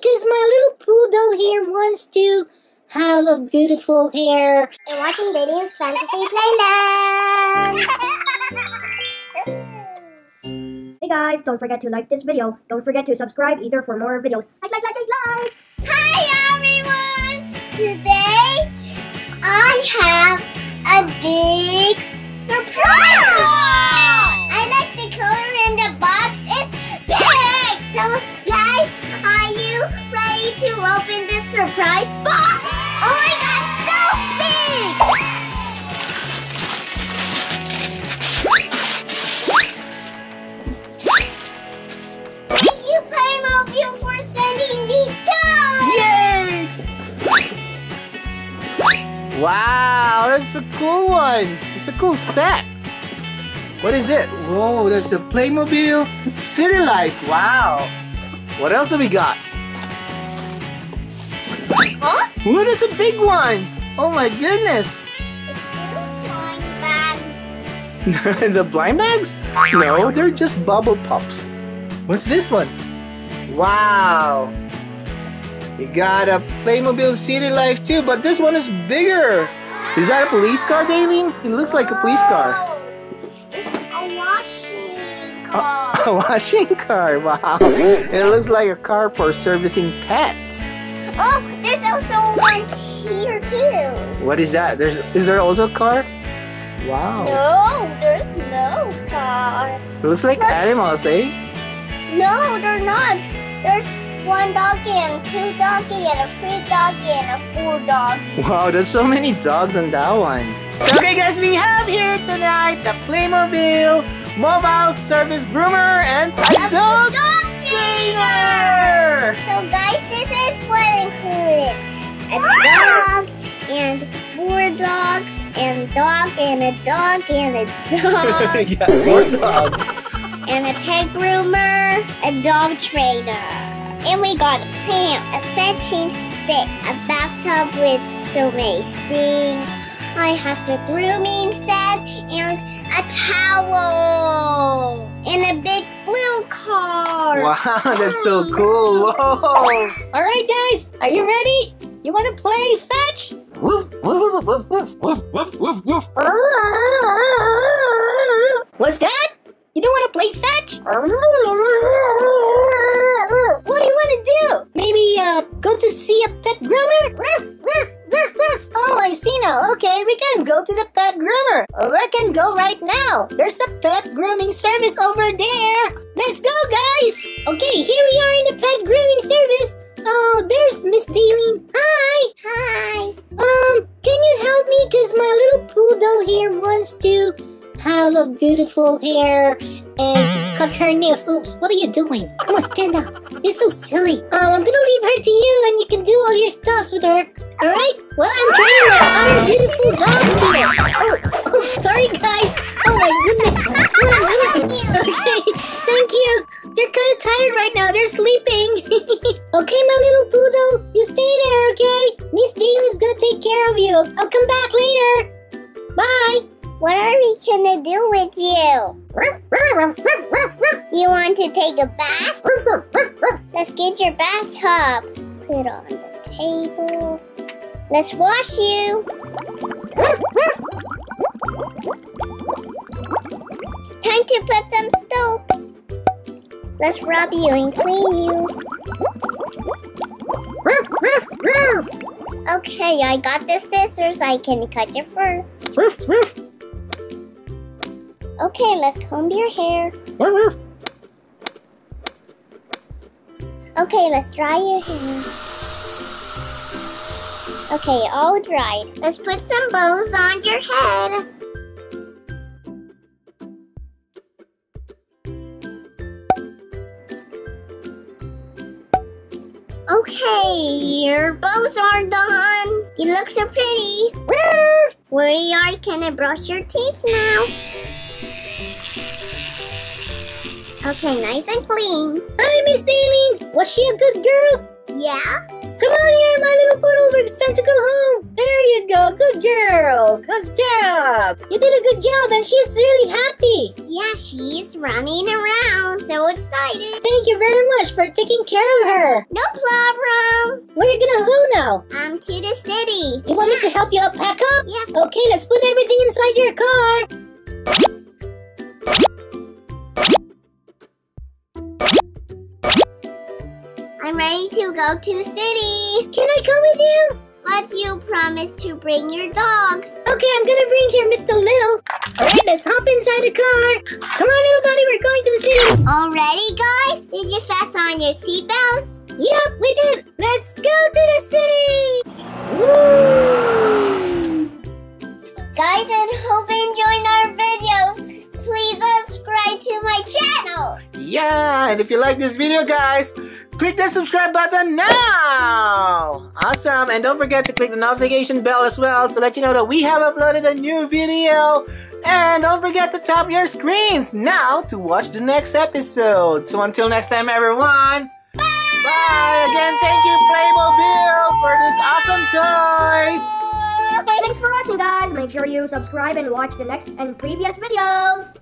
because my little poodle here wants to have a beautiful hair. You're watching Daelene's Fantasy Playland! Hey guys, don't forget to like this video. Don't forget to subscribe either for more videos. Like, like, like, like, like! Hi everyone! Today, I have a big Wow, that's a cool one. It's a cool set. What is it? Whoa, there's a Playmobil City Life. Wow. What else have we got? Huh? Ooh, that's a big one. Oh my goodness. The blind bags? No, they're just bubble pops. What's this one? Wow. We got a Playmobil City Life too, but this one is bigger. Is that a police car, Daelene? It looks like a police car. It's a washing car. A washing car, wow. It looks like a car for servicing pets. Oh, there's also one here too. What is that? There's is there also a car? Wow. No, there's no car. It looks like animals, eh? No, they're not. There's one doggy and two doggy and a three doggy and a four doggy. Wow, there's so many dogs on that one. So, okay, guys, we have here tonight the Playmobil Mobile Service Groomer and a dog dog trainer. So guys, this is what included. A dog and four dogs and dog and a dog and a dog yeah, more dogs. and a pet groomer, a dog trainer. And we got a plant, a fetching stick, a bathtub with so many things. I have the grooming set and a towel and a big blue car. Wow, that's so cool. Whoa. All right, guys, are you ready? You want to play fetch? What's that? You don't want to play fetch? Now. There's a pet grooming service over there. Let's go, guys. Okay, here we are in the pet grooming service. Oh, there's Miss Daelene. Hi. Hi. Um, can you help me? Cause my little poodle here wants to have a beautiful hair and cut her nails. Oops, what are you doing? Come on, stand up. You're so silly. Um, I'm gonna leave her to you and you can do all your stuff with her. Alright? Well, I'm trying my other beautiful dogs here. Oh, oh, sorry guys. Oh my goodness. What am I doing? Okay, thank you. They're kind of tired right now. They're sleeping. okay, my little poodle. You stay there, okay? Miss Dean is gonna take care of you. I'll come back later. Bye. What are we gonna do with you? You want to take a bath? Let's get your bathtub. Put it on the table. Let's wash you. Time to put some soap. Let's rub you and clean you. Okay, I got the scissors. I can cut your fur. Okay, let's comb your hair. Okay, let's dry your hair. Okay, all dried. Let's put some bows on your head. Okay, your bows are done. You look so pretty. Where you are, can I brush your teeth now? Okay, nice and clean. Hi, Miss Daelene. Was she a good girl? Yeah? Come on here, my little poodle. It's time to go home. There you go. Good girl. Good job. You did a good job, and she's really happy. Yeah, she's running around, so excited. Thank you very much for taking care of her. No problem. Where are you gonna go now? I'm to the city. You want me to help you up pack up? Yeah. Okay, let's put everything inside your car. I'm ready to go to the city. Can I come with you? But you promised to bring your dogs. Okay, I'm gonna bring here Mr. Little. Alright, let's hop inside the car. Come on, little buddy, we're going to the city. Already, guys? Did you fasten on your seatbelts? Yep, we did. Let's go to the city. Woo! Guys, and hope you enjoyed our videos. Please subscribe to my channel. Yeah, and if you like this video, guys, click that subscribe button now! Awesome, and don't forget to click the notification bell as well to let you know that we have uploaded a new video. And don't forget to tap your screens now to watch the next episode. So until next time, everyone, bye! Bye! Again, thank you, Playmobil, for this awesome toys! Thanks for watching, guys. Make sure you subscribe and watch the next and previous videos.